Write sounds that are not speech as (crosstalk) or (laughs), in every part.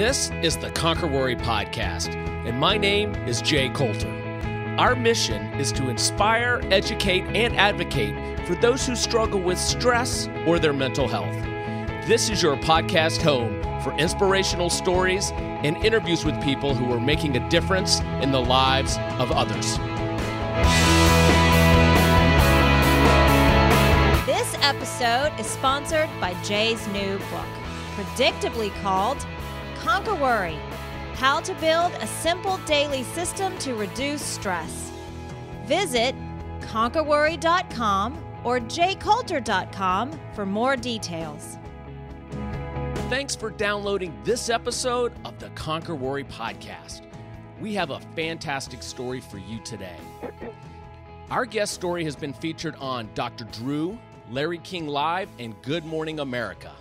This is the Conquer Worry podcast, and my name is Jay Coulter. Our mission is to inspire, educate, and advocate for those who struggle with stress or their mental health. This is your podcast home for inspirational stories and interviews with people who are making a difference in the lives of others. This episode is sponsored by Jay's new book, predictably called Conquer Worry How to Build a Simple Daily System to Reduce Stress. Visit conquerworry.com or jcoulter.com for more details. Thanks for downloading this episode of the Conquer Worry podcast. We have a fantastic story for you today. Our guest story has been featured on Dr. Drew, Larry King Live, and Good Morning America.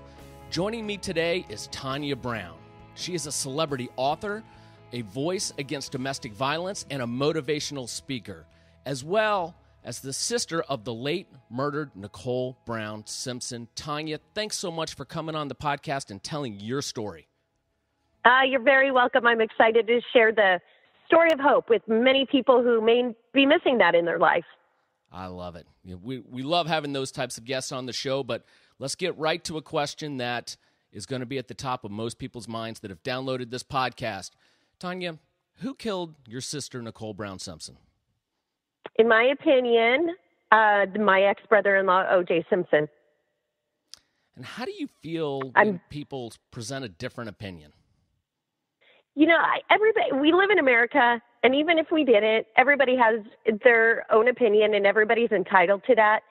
Joining me today is Tanya Brown. She is a celebrity author, a voice against domestic violence, and a motivational speaker, as well as the sister of the late murdered Nicole Brown Simpson. Tanya, thanks so much for coming on the podcast and telling your story. Uh, you're very welcome. I'm excited to share the story of hope with many people who may be missing that in their life. I love it. We, we love having those types of guests on the show, but let's get right to a question that is going to be at the top of most people's minds that have downloaded this podcast. Tanya, who killed your sister, Nicole Brown Simpson? In my opinion, uh, my ex brother in law, O.J. Simpson. And how do you feel when I'm, people present a different opinion? You know, I, everybody, we live in America, and even if we didn't, everybody has their own opinion, and everybody's entitled to that.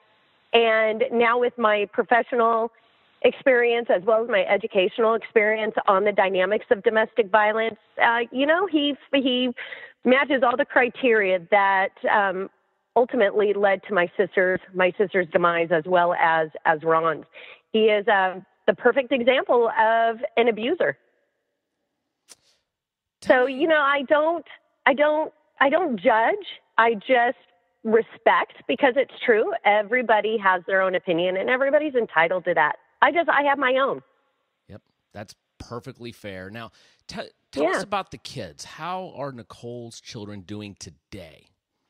And now, with my professional experience as well as my educational experience on the dynamics of domestic violence, uh, you know, he he matches all the criteria that um, ultimately led to my sister's my sister's demise as well as as Ron's. He is uh, the perfect example of an abuser. So you know, I don't, I don't, I don't judge. I just respect because it's true. Everybody has their own opinion, and everybody's entitled to that. I just I have my own. Yep, that's perfectly fair. Now, t- tell yeah. us about the kids. How are Nicole's children doing today?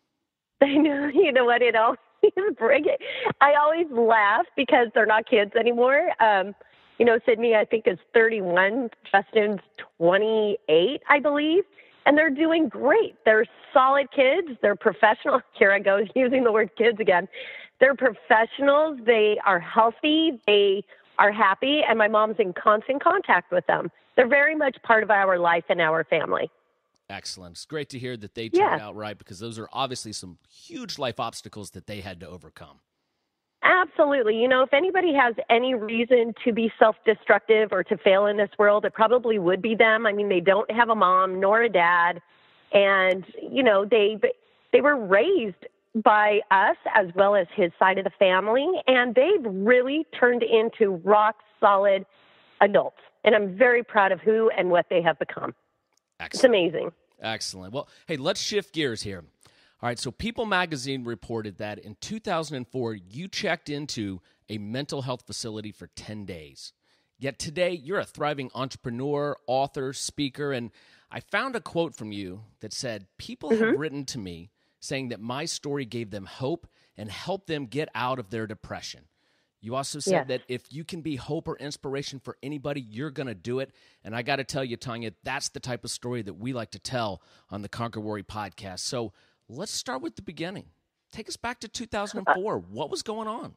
(laughs) I know. You know what? It always (laughs) bring it. I always laugh because they're not kids anymore. Um, you know, Sydney, I think is 31. Justin's 28, I believe. And they're doing great. They're solid kids. They're professional. (laughs) Here I go (laughs) using the word kids again. They're professionals. They are healthy. They are happy, and my mom's in constant contact with them. They're very much part of our life and our family. Excellent. It's great to hear that they turned yeah. out right because those are obviously some huge life obstacles that they had to overcome. Absolutely. You know, if anybody has any reason to be self destructive or to fail in this world, it probably would be them. I mean, they don't have a mom nor a dad. And, you know, they, they were raised by us as well as his side of the family, and they've really turned into rock solid adults. And I'm very proud of who and what they have become. Excellent. It's amazing. Excellent. Well, hey, let's shift gears here. All right, so People magazine reported that in 2004, you checked into a mental health facility for 10 days. Yet today, you're a thriving entrepreneur, author, speaker, and I found a quote from you that said, People mm-hmm. have written to me saying that my story gave them hope and helped them get out of their depression. You also said yes. that if you can be hope or inspiration for anybody, you're going to do it. And I got to tell you, Tanya, that's the type of story that we like to tell on the Conquer Worry podcast. So let's start with the beginning. Take us back to 2004. Uh, what was going on?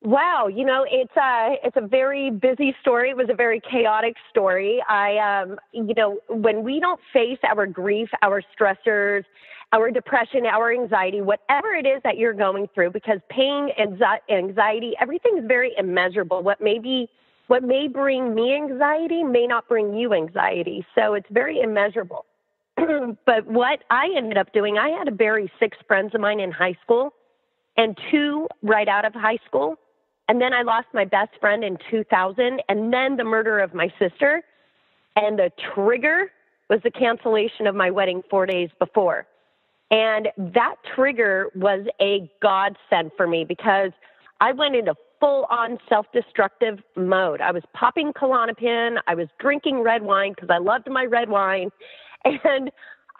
Wow, you know it's a it's a very busy story. It was a very chaotic story. I um you know when we don't face our grief, our stressors, our depression, our anxiety, whatever it is that you're going through, because pain, anxiety, everything is very immeasurable. What may be, what may bring me anxiety may not bring you anxiety. So it's very immeasurable. (clears throat) but what I ended up doing, I had to bury six friends of mine in high school and two right out of high school. And then I lost my best friend in 2000 and then the murder of my sister. And the trigger was the cancellation of my wedding four days before. And that trigger was a godsend for me because I went into full on self destructive mode. I was popping Klonopin. I was drinking red wine because I loved my red wine. (laughs) And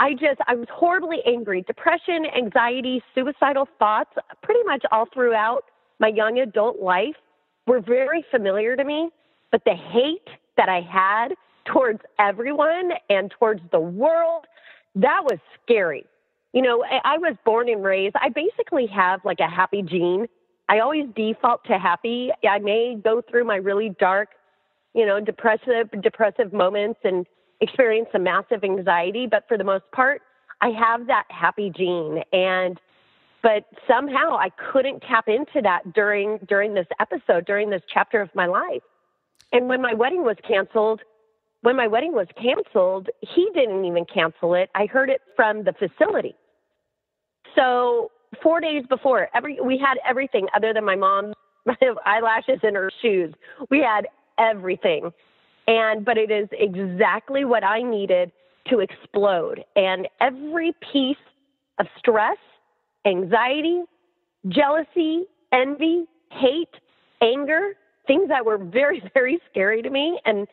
I just, I was horribly angry. Depression, anxiety, suicidal thoughts, pretty much all throughout my young adult life were very familiar to me. But the hate that I had towards everyone and towards the world, that was scary. You know, I was born and raised, I basically have like a happy gene. I always default to happy. I may go through my really dark, you know, depressive depressive moments and experience some massive anxiety, but for the most part, I have that happy gene and but somehow I couldn't tap into that during during this episode, during this chapter of my life. And when my wedding was canceled, when my wedding was canceled, he didn't even cancel it. I heard it from the facility. So four days before, every we had everything other than my mom's (laughs) eyelashes and her shoes. We had everything. And but it is exactly what I needed to explode. And every piece of stress, anxiety, jealousy, envy, hate, anger, things that were very, (laughs) very scary to me and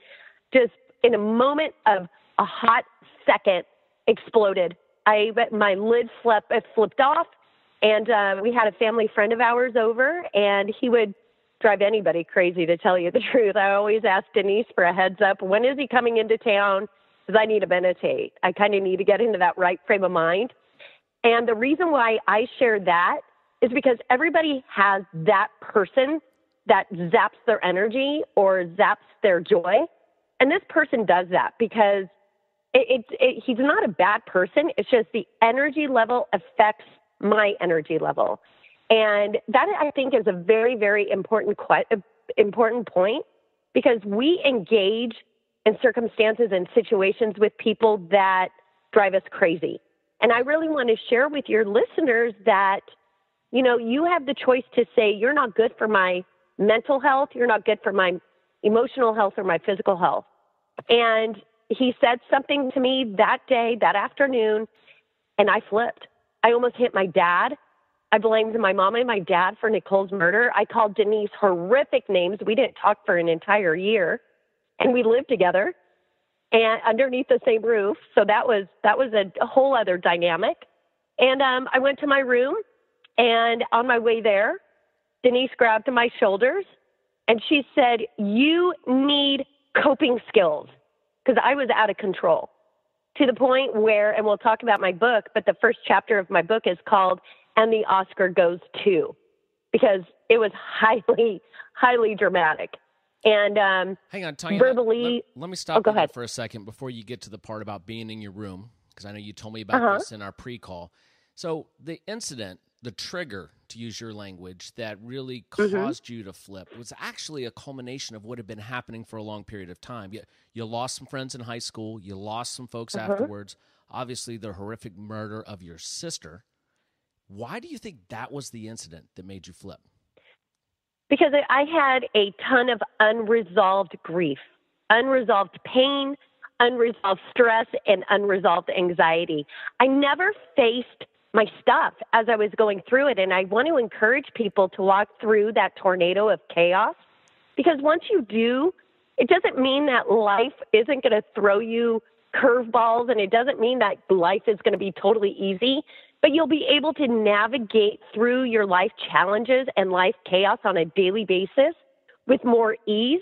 just in a moment of a hot second exploded. I my lid flipped flipped off, and uh, we had a family friend of ours over, and he would drive anybody crazy to tell you the (laughs) truth. I always ask Denise for a heads up. When is he coming into town? Because I need to meditate. I kind of need to get into that right frame of mind. And the reason why I share that is because everybody has that person that zaps their energy or zaps their joy. And this person does that because it, it, it, he's not a bad person. It's just the energy level affects my energy level. And that I think is a very, very important, important point because we engage in circumstances and situations with people that drive us crazy. And I really want to share with your listeners that, you know, you have the choice to say, you're not good for my mental health, you're not good for my emotional health or my physical health. And he said something to me that day, that afternoon, and I flipped. I almost hit my dad. I blamed my mom and my dad for Nicole's murder. I called Denise horrific names. We didn't talk for an entire year, and we lived together and underneath the same roof. So that was that was a, a whole other dynamic. And um, I went to my room, and on my way there, Denise grabbed my shoulders and she said, "You need coping skills," because I was out of control to the point where, and we'll talk about my book, but the first chapter of my book is called "And the Oscar Goes to," because it was highly, highly dramatic. And um, hang on, Tanya, verbally. Let, let me stop oh, go ahead. for a second before you get to the part about being in your room, because I know you told me about uh-huh. this in our pre-call. So the incident, the trigger, to use your language, that really mm-hmm. caused mm-hmm. you to flip was actually a culmination of what had been happening for a long period of time. You, you lost some friends in high school, you lost some folks uh-huh. afterwards. Obviously, the horrific murder of your sister. Why do you think that was the incident that made you flip? because I had a ton of unresolved grief, unresolved pain, unresolved stress, and unresolved anxiety. I never faced my stuff as I was going through it. And I want to encourage people to walk through that tornado of chaos because once you do, it doesn't mean that life isn't going to throw you curveballs and it doesn't mean that life is going to be totally easy but you'll be able to navigate through your life challenges and life chaos on a daily basis with more ease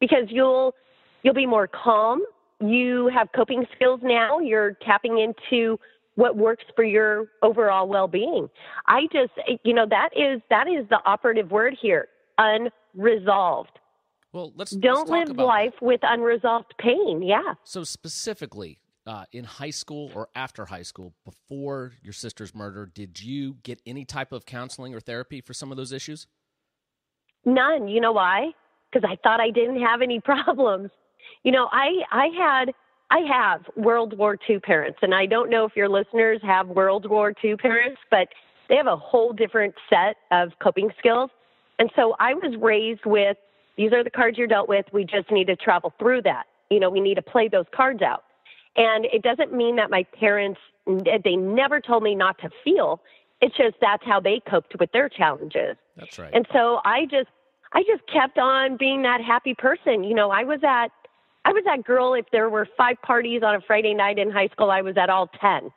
because you'll you'll be more calm. You have coping skills now. You're tapping into what works for your overall well-being. I just you know that is that is the operative word here unresolved. Well let's don't let's live life that. with unresolved pain. Yeah. So specifically uh, in high school or after high school, before your sister's murder, did you get any type of counseling or therapy for some of those issues? None. You know why? Because I thought I didn't have any (laughs) problems. You know, I I had I have World War II parents, and I don't know if your listeners have World War II parents, but they have a whole different set of coping skills. And so I was raised with these are the cards you're dealt with. We just need to travel through that. You know, we need to play those cards out. And it doesn't mean that my parents, they never told me not to feel. It's just that's how they coped with their challenges. That's right. And so I just, I just kept on being that happy person. You know, I was at I was that girl if there were five parties on a Friday night in high school, I was at all 10.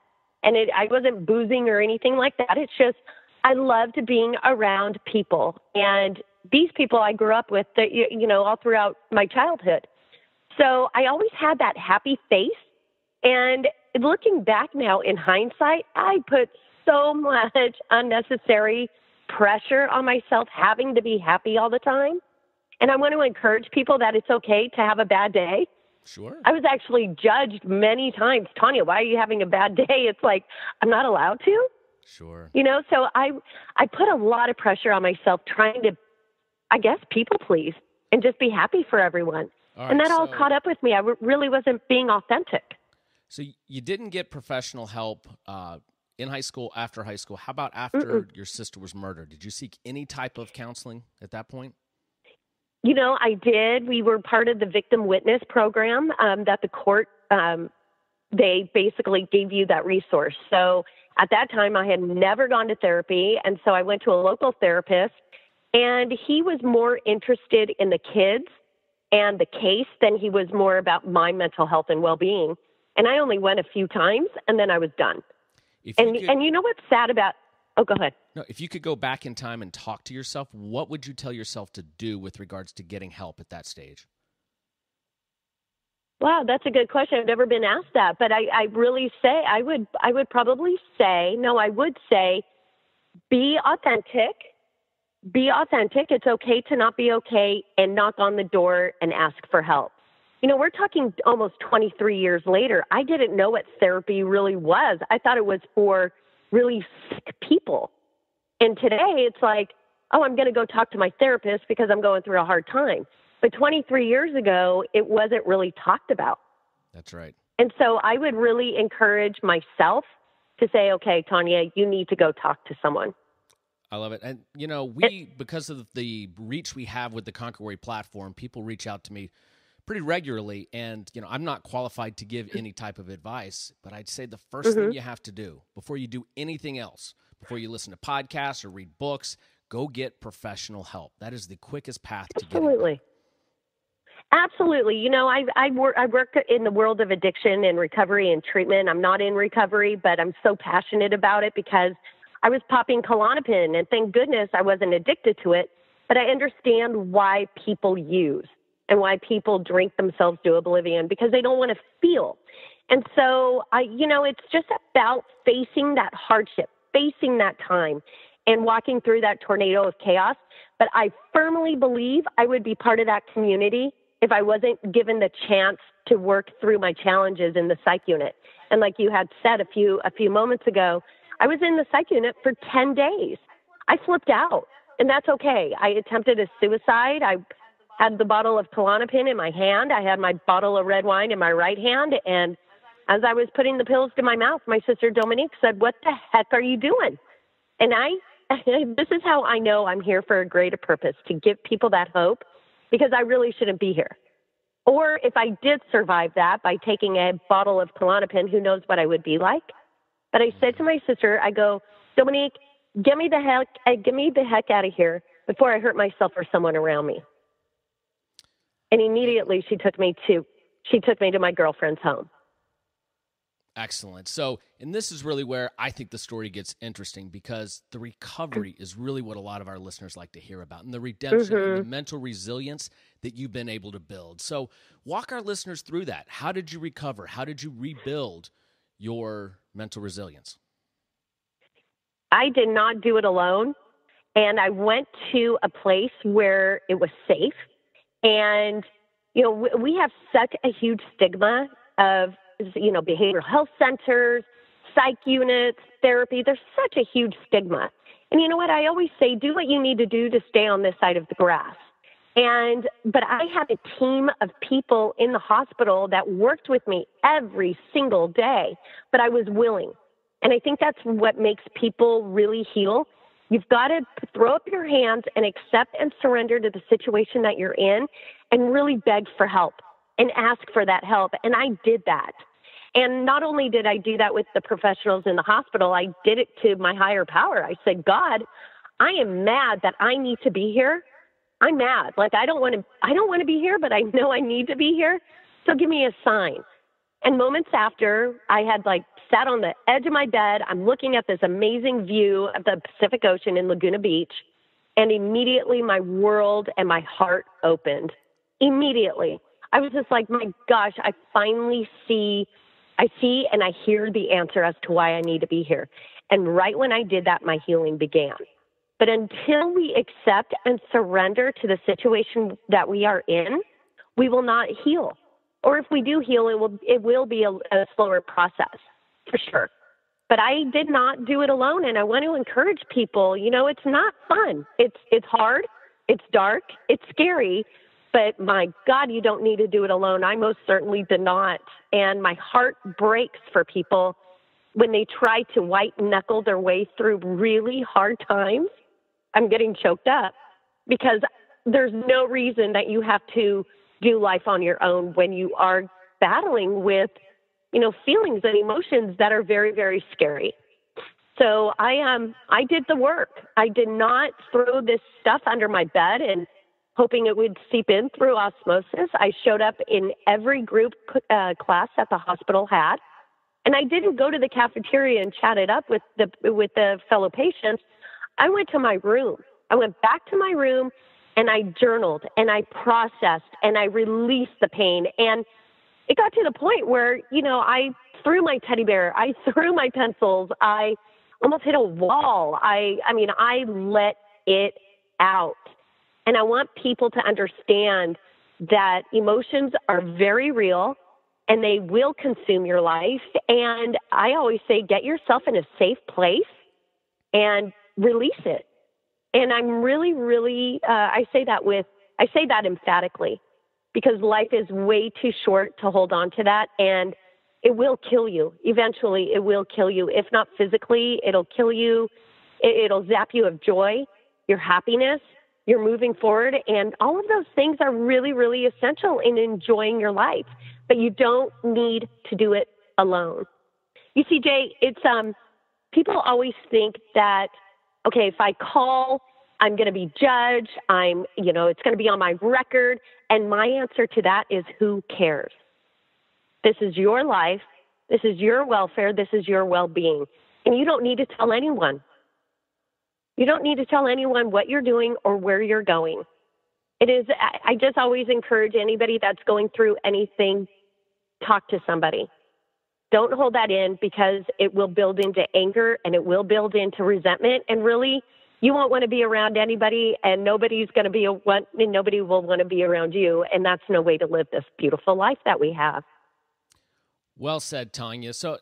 And it I wasn't boozing or anything like that. It's just I loved being around people and these people I grew up with that you know all throughout my childhood. So I always had that happy face and looking back now in hindsight, I put so much (laughs) unnecessary pressure on myself having to be happy all the time. And I want to encourage people that it's okay to have a bad day. Sure. I was actually judged many times. Tanya, why are you having a bad (laughs) day? It's like I'm not allowed to. Sure. You know, so I I put a lot of pressure on myself trying to I guess people please and just be happy for everyone. All and right, that all caught up with me. I w- really wasn't being authentic. So you didn't get professional help uh, in high school, after high school. How about after your sister was murdered? Did you seek any type of counseling at that point? You know, I did. We were part of the victim witness program um, that the court um, they basically gave you that resource. So at that time, I had never gone to therapy, and so I went to a local therapist, and he was more interested in the kids and the case than he was more about my mental health and well-being. And I only went a few times, and then I was done. If And you could, and you know what's sad about? Oh, go ahead. no, if you could go back in time and talk to yourself, what would you tell yourself to do with regards to getting help at that stage? Wow, that's a good question. I've never been asked that, but I, I really say I would I would probably say no. I would say be authentic. Be authentic. It's okay to not be okay and knock on the door and ask for help. You know, we're talking almost 23 years later. I didn't know what therapy really was. I thought it was for really sick people. And today it's like, oh, I'm going to go talk to my therapist because I'm going through a hard time. But 23 years ago, it wasn't really talked about. That's right. And so I would really encourage myself to say, okay, Tanya, you need to go talk to someone. I love it. And, you know, we, because of the reach we have with the Conquer Worry platform, people reach out to me pretty regularly. And, you know, I'm not qualified to give any type of advice, but I'd say the 1st thing mm-hmm. you have to do before you do anything else, before you listen to podcasts or read books, go get professional help. That is the quickest path to Absolutely. Absolutely. You know, I I work I work in the world of addiction and recovery and treatment. I'm not in recovery, but I'm so passionate about it because I was popping Klonopin, and thank goodness I wasn't addicted to it. But I understand why people use and why people drink themselves to oblivion because they don't want to feel. And so I, you know, it's just about facing that hardship, facing that time, and walking through that tornado of chaos. But I firmly believe I would be part of that community if I wasn't given the chance to work through my challenges in the psych unit. And like you had said a few a few moments ago, I was in the psych unit for 10 days. I flipped out, and that's okay. I attempted a suicide. I had the bottle of Klonopin in my hand. I had my bottle of red wine in my right hand, and as I was putting the pills to my mouth, my sister Dominique said, "What the heck are you doing?" And I (laughs) this is how I know I'm here for a greater purpose to give people that hope because I really shouldn't be here. Or if I did survive that by taking a bottle of Klonopin, who knows what I would be like. But I said to my sister, I go, Dominique, get me the heck, uh, get me the heck out of here before I hurt myself or someone around me. And immediately she took me to, she took me to my girlfriend's home. Excellent. So, and this is really where I think the story gets interesting because the recovery mm. is really what a lot of our listeners like to hear about and the redemption and the mm-hmm. mental resilience that you've been able to build. So, walk our listeners through that. How did you recover? How did you rebuild your mental resilience? I did not do it alone. And I went to a place where it was safe. And, you know, we- have such a huge stigma of, you know, behavioral health centers, psych units, therapy. There's such a huge stigma. And you know what? I always say do what you need to do to stay on this side of the grass. And, but I had a team of people in the hospital that worked with me every single day, but I was willing. And I think that's what makes people really heal. You've got to throw up your hands and accept and surrender to the situation that you're in and really beg for help and ask for that help. And I did that. And not only did I do that with the professionals in the hospital, I did it to my higher power. I said, God, I am mad that I need to be here, I'm mad. Like I don't want to I don't want to be here, but I know I need to be here. So give me a sign. And moments after, I had like sat on the edge of my bed. I'm looking at this amazing view of the Pacific Ocean in Laguna Beach. And immediately my world and my heart opened. Immediately. I was just like, my gosh, I finally see, I see and I hear the answer as to why I need to be here. And right when I did that, my healing began. But until we accept and surrender to the situation that we are in, we will not heal. Or if we do heal, it will it will be a, a slower process for sure. But I did not do it alone, and I want to encourage people. You know, it's not fun. It's it's hard. It's dark. It's scary. But my God, you don't need to do it alone. I most certainly did not. And my heart breaks for people when they try to white knuckle their way through really hard times. I'm getting choked up because there's no reason that you have to do life on your own when you are battling with, you know, feelings and emotions that are very, very scary. So I um I did the work. I did not throw this stuff under my bed and hoping it would seep in through osmosis. I showed up in every group uh, class that the hospital had, and I didn't go to the cafeteria and chat it up with the with the fellow patients. I went to my room. I went back to my room and I journaled and I processed and I released the pain. And it got to the point where, you know, I threw my teddy bear, I (laughs) threw my pencils, I almost hit a wall. I I mean, I let it out. And I want people to understand that emotions are very real and they will consume your life. And I always say, get yourself in a safe place and release it. And I'm really, really, uh, I say that with, I say that emphatically because life is way too short to hold on to that. And it will kill you. Eventually, it will kill you. If not physically, it'll kill you. It'll zap you of joy, your happiness, you're moving forward. And all of those things are really, really essential in enjoying your life. But you don't need to do it alone. You see, Jay, it's um people always think that okay, if I call, I'm going to be judged. I'm, you know, it's going to be on my record. And my answer to that is who cares? This is your life. This is your welfare. This is your well being. And you don't need to tell anyone. You don't need to tell anyone what you're doing or where you're going. It is, I just always encourage anybody that's going through anything, talk to somebody. Don't hold that in because it will build into anger and it will build into resentment. And really, you won't want to be around anybody, and nobody's going to be a one, and nobody will want to be around you. And that's no way to live this beautiful life that we have. Well said, Tanya. So,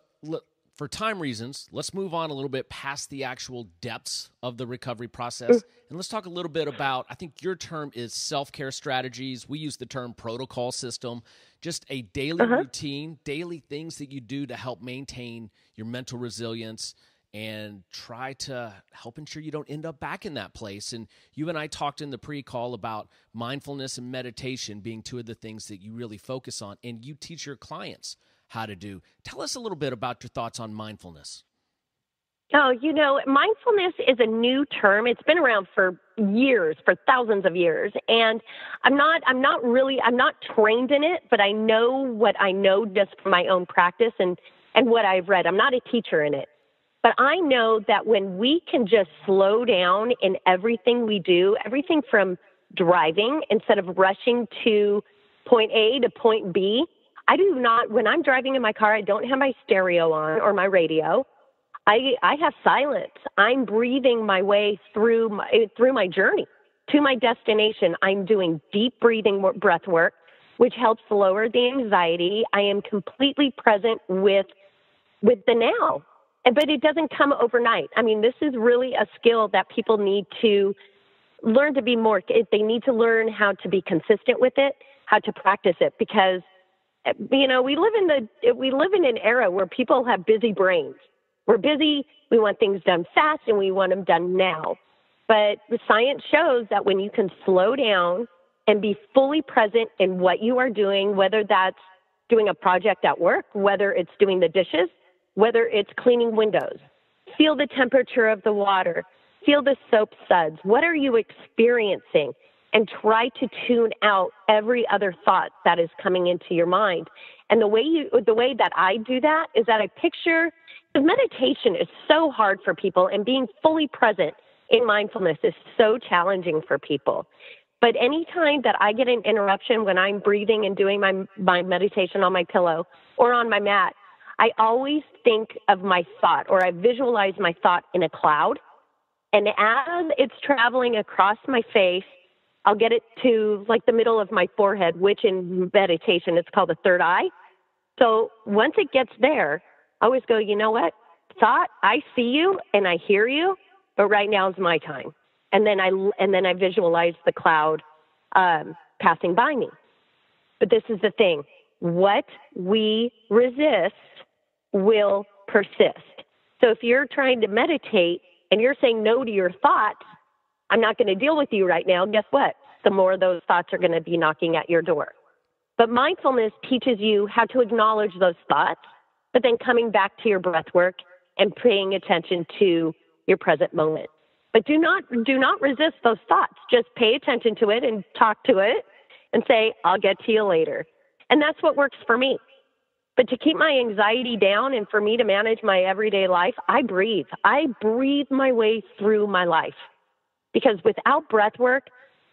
for time reasons, let's move on a little bit past the actual depths of the recovery process. Mm. And let's talk a little bit about, I think your term is self care strategies. We use the term protocol system, just a daily uh-huh. routine, daily things that you do to help maintain your mental resilience and try to help ensure you don't end up back in that place. And you and I talked in the pre call about mindfulness and meditation being two of the things that you really focus on, and you teach your clients how to do. Tell us a little bit about your thoughts on mindfulness. Oh, you know, mindfulness is a new term. It's been around for years, for thousands of years. And I'm not I'm not really I'm not trained in it, but I know what I know just from my own practice and and what I've read. I'm not a teacher in it. But I know that when we can just slow down in everything we do, everything from driving instead of rushing to point A to point B, I do not, when I'm driving in my car, I don't have my stereo on or my radio. I, I have silence. I'm breathing my way through my, through my journey to my destination. I'm doing deep breathing breath work, which helps lower the anxiety. I am completely present with, with the now. But it doesn't come overnight. I mean, this is really a skill that people need to learn to be more, they need to learn how to be consistent with it, how to practice it, because you know, we live in the we live in an era where people have busy brains. We're busy. We want things done fast, and we want them done now. But the science shows that when you can slow down and be fully present in what you are doing, whether that's doing a project at work, whether it's doing the dishes, whether it's cleaning windows, feel the temperature of the water, feel the soap suds. What are you experiencing? And try to tune out every other thought that is coming into your mind. And the way you, the way that I do that is that I picture because meditation is so hard for people, and being fully present in mindfulness is so challenging for people. But anytime that I get an interruption when I'm breathing and doing my, my meditation on my pillow or on my mat, I always think of my thought or I visualize my thought in a cloud. And as it's traveling across my face, I'll get it to like the middle of my forehead, which in meditation it's called the third eye. So once it gets there, I always go, you know what? Thought, I see you and I hear you, but right now is my time. And then I and then I visualize the cloud um, passing by me. But this is the thing: what we resist will persist. So if you're trying to meditate and you're saying no to your thoughts, I'm not going to deal with you right now. Guess what? The more those thoughts are going to be knocking at your door. But mindfulness teaches you how to acknowledge those thoughts but then coming back to your breath work and paying attention to your present moment. But do not do not resist those thoughts. Just pay attention to it and talk to it and say, I'll get to you later. And that's what works for me. But to keep my anxiety down and for me to manage my everyday life, I breathe. I breathe my way through my life. Because without breath work,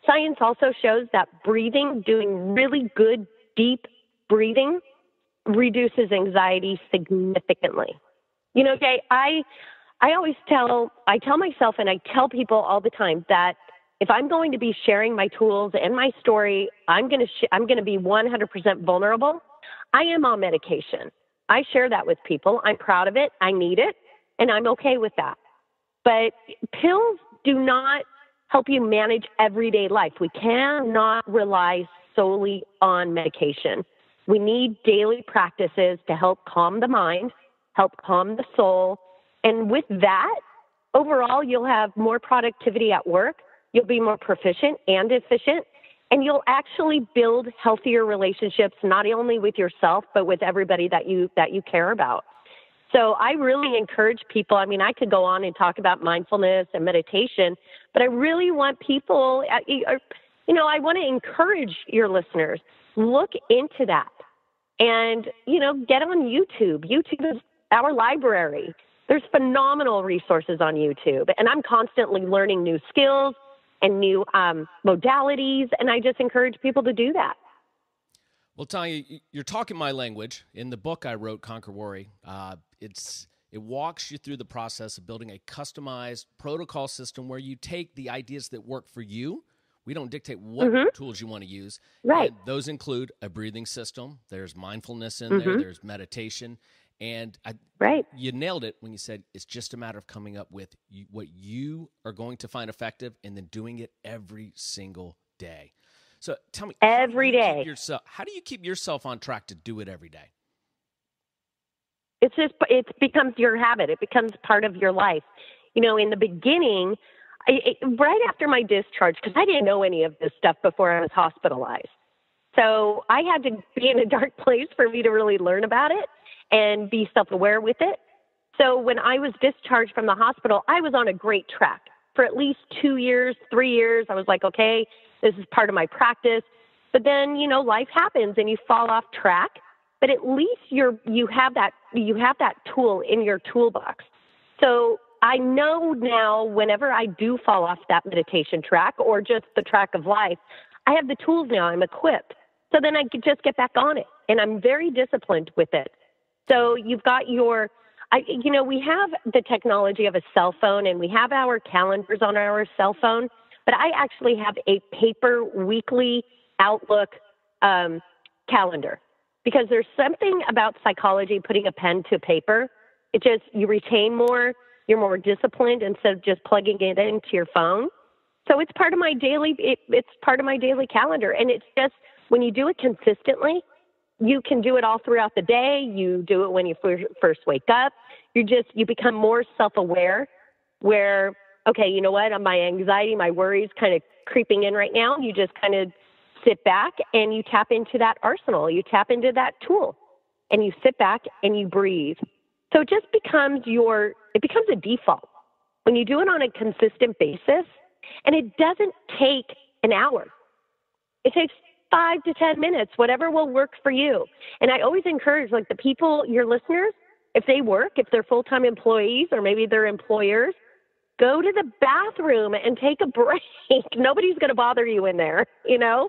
science also shows that breathing, doing really good, deep breathing, reduces anxiety significantly. You know, Jay, I I always tell I tell myself and I tell people all the time that if I'm going to be sharing my tools and my story, I'm going to sh- I'm going to be 100% vulnerable. I am on medication. I share that with people. I'm proud of it. I need it, and I'm okay with that. But pills do not help you manage everyday life. We cannot rely solely on medication. We need daily practices to help calm the mind, help calm the soul. And with that, overall, you'll have more productivity at work. You'll be more proficient and efficient. And you'll actually build healthier relationships, not only with yourself, but with everybody that you, that you care about. So I really encourage people. I mean, I could go on and talk about mindfulness and meditation, but I really want people, uh, you know, I want to encourage your listeners look into that. And, you know, get on YouTube. YouTube is our library. There's phenomenal resources on YouTube. And I'm constantly learning new skills and new um, modalities. And I just encourage people to do that. Well, Tanya, you're talking my language. In the book I wrote, Conquer Worry, uh, it's it walks you through the process of building a customized protocol system where you take the ideas that work for you we don't dictate what mm-hmm. tools you want to use. Right. And those include a breathing system. There's mindfulness in mm-hmm. there. There's meditation. And I, right. you nailed it when you said it's just a matter of coming up with what you are going to find effective and then doing it every single day. So tell me, every day. Yourself, how do you keep yourself on track to do it every day? It's just it becomes your habit. It becomes part of your life. You know, in the beginning, I, right after my discharge, because I didn't know any of this stuff before I was hospitalized. So I had to be in a dark (laughs) place for me to really learn about it and be self aware with it. So when I was discharged from the hospital, I was on a great track for at least two years, three years. I was like, okay, this is part of my practice. But then, you know, life happens and you fall off track. But at least you're you have that you have that tool in your toolbox. So I know now whenever I do fall off that meditation track or just the track of life, I have the tools now. I'm equipped. So then I just get back on it. And I'm very disciplined with it. So you've got your, I, you know, we have the technology of a cell phone and we have our calendars on our cell phone, but I actually have a paper weekly Outlook um, calendar because there's something about psychology putting a pen to paper. It just, you retain more you're more disciplined instead of just plugging it into your phone. So it's part of my daily it, it's part of my daily calendar and it's just when you do it consistently, you can do it all throughout the day. You do it when you first wake up. You just you become more self-aware where okay, you know what? My anxiety, my worries kind of creeping in right now. You just kind of sit back and you tap into that arsenal. You tap into that tool and you sit back and you breathe. So it just becomes your it becomes a default when you do it on a consistent basis. And it doesn't take an hour. It takes five to 10 minutes, whatever will work for you. And I always encourage like the people, your listeners, if they work, if they're full time employees or maybe they're employers, go to the bathroom and take a (laughs) break. Nobody's going to bother you in there, you know,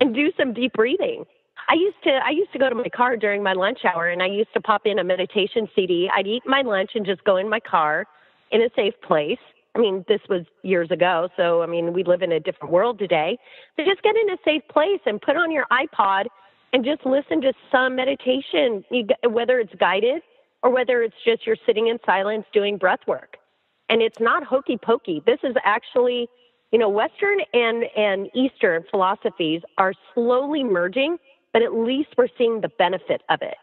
and do some deep breathing. I used to I used to go to my car during my lunch hour and I used to pop in a meditation CD. I'd eat my lunch and just go in my car in a safe place. I mean, this was years ago, so I mean, we live in a different world today. So just get in a safe place and put on your iPod and just listen to some meditation, whether it's guided or whether it's just you're sitting in silence doing breath work. And it's not hokey pokey. This is actually, you know, Western and, and Eastern philosophies are slowly merging, but at least we're seeing the benefit of it.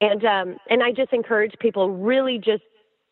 And um, and I just encourage people really just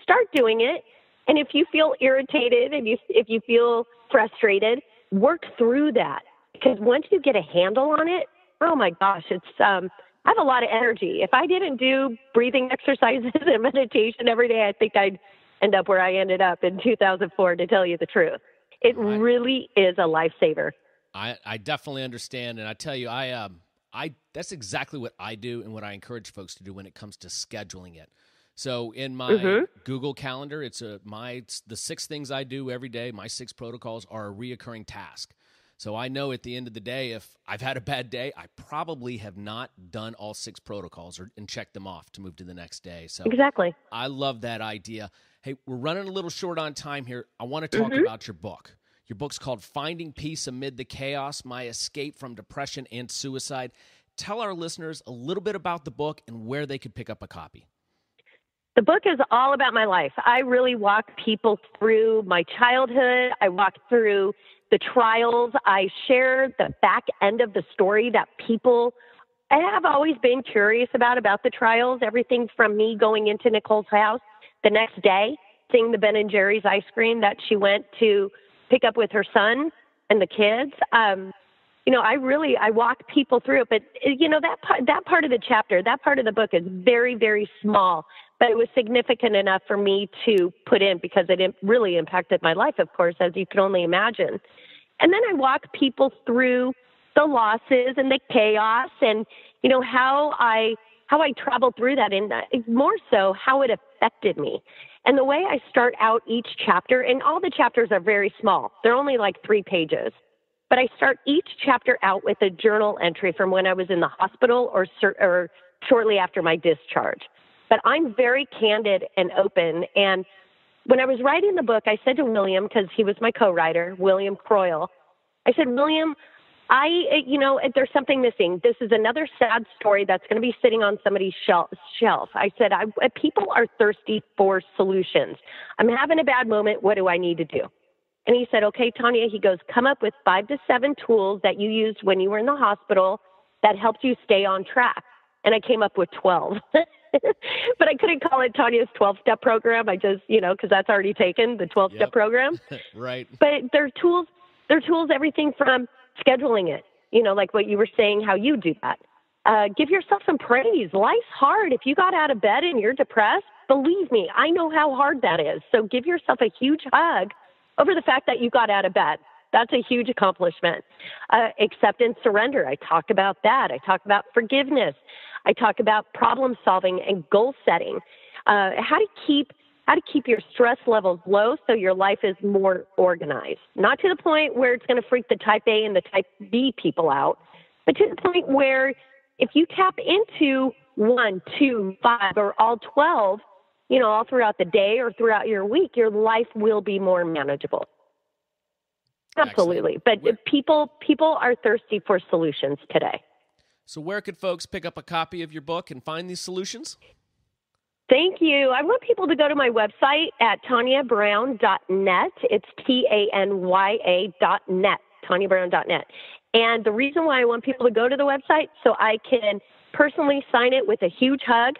start doing it. And if you feel irritated and you if you feel frustrated, work through that because once you get a handle on it, oh my gosh, it's um, I have a lot of energy. If I didn't do breathing (laughs) exercises and meditation every day, I think I'd end up where I ended up in 2004, to tell you the truth. It right. really is a lifesaver. I, I definitely understand. And I tell you, I, um, I, that's exactly what I do and what I encourage folks to do when it comes to scheduling it. So in my mm-hmm. Google Calendar, it's a my it's the six things I do every day. My six protocols are a reoccurring task. So I know at the end of the day, if I've had a bad day, I probably have not done all six protocols or and checked them off to move to the next day. So exactly, I love that idea. Hey, we're running a little short on time here. I want to talk mm-hmm. about your book. Your book's called Finding Peace Amid the Chaos My Escape from Depression and Suicide. Tell our listeners a little bit about the book and where they could pick up a copy. The book is all about my life. I really walk people through my childhood. I walk through the trials. I share the back end of the story that people I have always been curious about about the trials. Everything from me going into Nicole's house the next day, seeing the Ben and Jerry's ice cream that she went to pick up with her son and the kids. Um, you know, I really I walk people through it, but you know that part that part of the chapter, that part of the book is very very small, but it was significant enough for me to put in because it really impacted my life, of course, as you can only imagine. And then I walk people through the losses and the chaos, and you know how I how I traveled through that, and uh, more so how it affected me. And the way I start out each chapter, and all the chapters are very small, they're only like three pages. But I start each chapter out with a journal entry from when I was in the hospital or, or shortly after my discharge. But I'm very candid and open. And when I was writing the book, I said to William, because he was my co writer, William Croyle, I said, William, I, uh, you know, uh, there's something missing. This is another sad story that's going to be sitting on somebody's shelf. shelf. I said, I, uh, people are thirsty for solutions. I'm having a bad moment. What do I need to do? And he said, okay, Tanya, he goes, come up with five to seven tools that you used when you were in the hospital that helped you stay on track. And I came up with 12. (laughs) but I couldn't call it Tanya's 12 step program. I just, you know, because that's already taken, the 12 step yep. program. (laughs) right. But they're tools, they're tools, everything from scheduling it, you know, like what you were saying, how you do that. Uh, give yourself some praise. Life's hard. If you got out of bed and you're depressed, believe me, I know how hard that is. So give yourself a huge hug over the fact that you got out of bed. That's a huge accomplishment. Uh, acceptance, surrender. I talked about that. I talked about forgiveness. I talk about problem solving and goal setting. Uh, how to keep how to keep your stress levels low so your life is more organized. Not to the point where it's going to freak the type A and the type B people out, but to the point where if you tap into one, two, five, or all 12, you know, all throughout the day or throughout your week, your life will be more manageable. Absolutely. Excellent. But people people are thirsty for solutions today. So where could folks pick up a copy of your book and find these solutions? Thank you. I want people to go to my website at tanyabrown.net. It's T A N Y A dot net, tanyabrown.net. And the reason why I want people to go to the website so I can personally sign it with a huge hug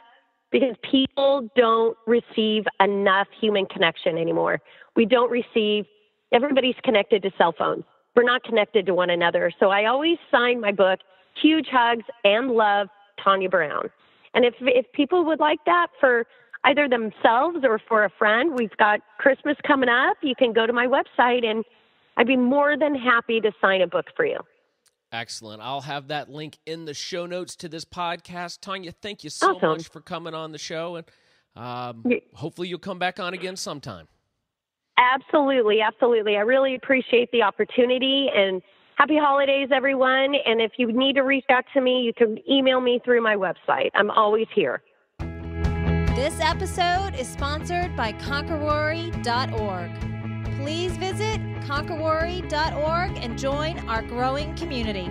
because people don't receive enough human connection anymore. We don't receive, everybody's connected to cell phones. We're not connected to one another. So I always sign my book, Huge Hugs and Love, Tanya Brown. And if if people would like that for either themselves or for a friend, we've got Christmas coming up. You can go to my website and I'd be more than happy to sign a book for you. Excellent. I'll have that link in the show notes to this podcast. Tanya, thank you so Awesome. much for coming on the show, and um, hopefully you'll come back on again sometime. Absolutely, absolutely. I really appreciate the opportunity and happy holidays, everyone. And if you need to reach out to me, you can email me through my website. I'm always here. This episode is sponsored by Conquerworry.org. Please visit Conquerworry.org and join our growing community.